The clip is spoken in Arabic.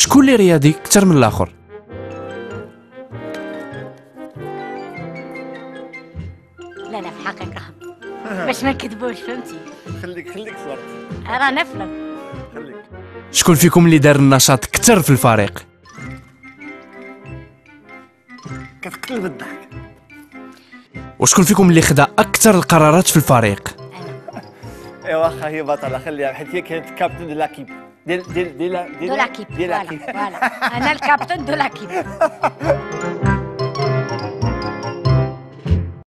شكون اللي رياضي أكثر من الآخر؟ لا لا في الحقيقة باش ما نكذبوش فهمتي؟ خليك خليك صبر. راه نفلق خليك. شكون فيكم اللي دار النشاط أكثر في الفريق؟ كتقتل بالضحك وشكون فيكم اللي خدا أكثر القرارات في الفريق؟ إي واخا هي بطلة خليها حيت هي كانت كابتن دو de, de, de, la, de, de l'équipe. Voilà, voilà. Un El Captain de l'équipe.